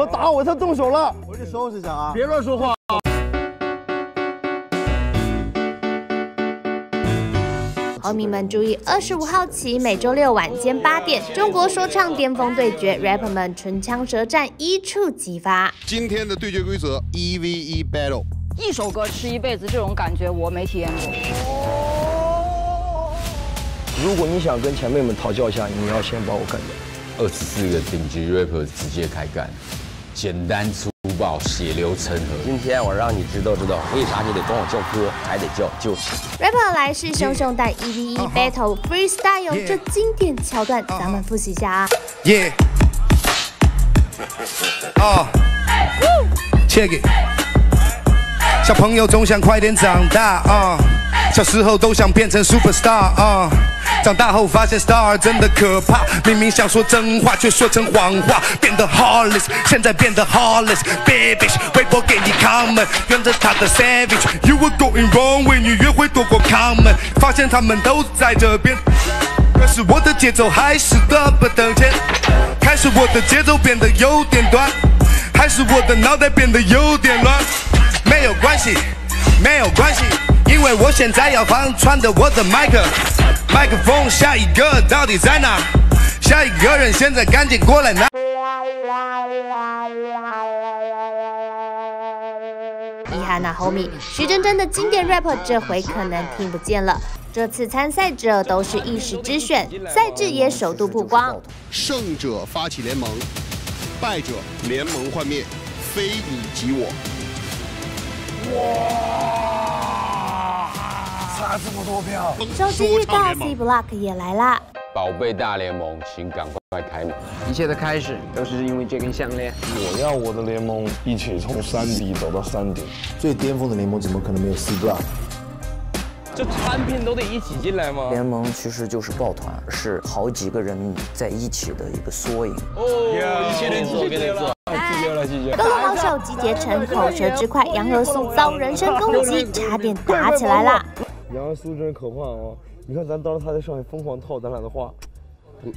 他打我，他动手了，我去收拾一下啊！别乱说话。球迷们注意，二十五号起，每周六晚间八点，中国说唱巅峰对决，rapper 们唇枪舌战一触即发。今天的对决规则一 v 一 battle，一首歌吃一辈子这种感觉我没体验过。如果你想跟前辈们讨教一下，你要先把我干掉。二十四个顶级 rapper 直接开干，简单粗暴，血流成河。今天我让你知道知道，为啥你得管我叫哥，还得叫舅。rapper 来势汹汹，但一 v 一 battle freestyle 这经典桥段，咱们复习一下啊。Yeah. Oh. Check it. 小朋友总想快点长大啊，小时候都想变成 superstar 啊。长大后发现 star 真的可怕，明明想说真话却说成谎话，变得 heartless，现在变得 heartless，baby，微博给你 comment，跟着他的 savage，you were going wrong，为你约会躲过 comment，发现他们都在这边，可是我的节奏还是的不等前，开始我的节奏变得有点短，还是我的脑袋变得有点乱，没有关系，没有关系，因为我现在要放穿的我的麦克。麦克风，下一个到底在哪？下一个人现在赶紧过来拿！遗憾呐，homie，徐真真的经典 rap 这回可能听不见了。这次参赛者都是一时之选，赛制也首度曝光。胜者发起联盟，败者联盟幻灭，非你即我。哇！差这么多票！手机预告 C Block 也来啦！宝贝大联盟，请赶快开门！一切的开始都是因为这根项链。我要我的联盟一起从山底走到山顶。最巅峰的联盟怎么可能没有 C Block？这产品都得一起进来吗？联盟其实就是抱团，是好几个人在一起的一个缩影。哦，一起联做，给你做。各路好手集结成口舌之快，杨和苏遭人身攻击，差点打起来啦！杨和苏真是可怕啊！你看咱当时他在上面疯狂套咱俩的话，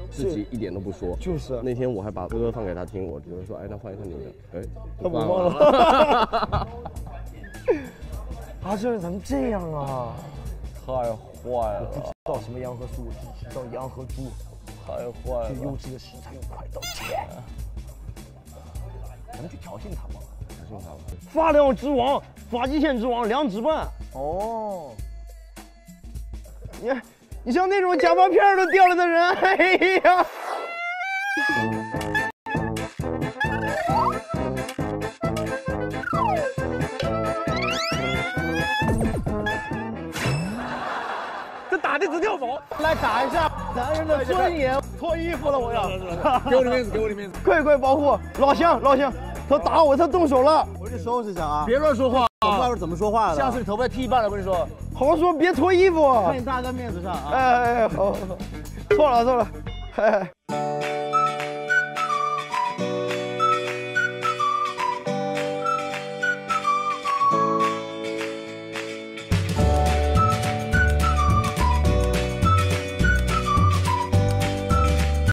自己一点都不说。就是那天我还把歌放给他听，我只是说，哎，那换一下你的，哎，他不放了。啊，这人怎么这样啊？太坏了！不知道什么杨和苏，只知道杨和猪。太坏了！最优质的食材用快刀切。咱们去挑衅他吧？挑衅他吧。发量之王，发际线之王，两指半。哦。你看，你像那种假发片都掉了的人，哎呀！这打的直跳毛，来打一下男人的尊严。脱衣服了，我要。给我的面子，给我的面子。快快保护老乡，老乡，他打我，他动手了，我去收拾一下啊！别乱说话，我不知道怎么说话的。下次你头发剃一半了，我跟你说。好好说，别脱衣服。看你大哥面子上啊！哎哎哎，好，好，错了错了，哎。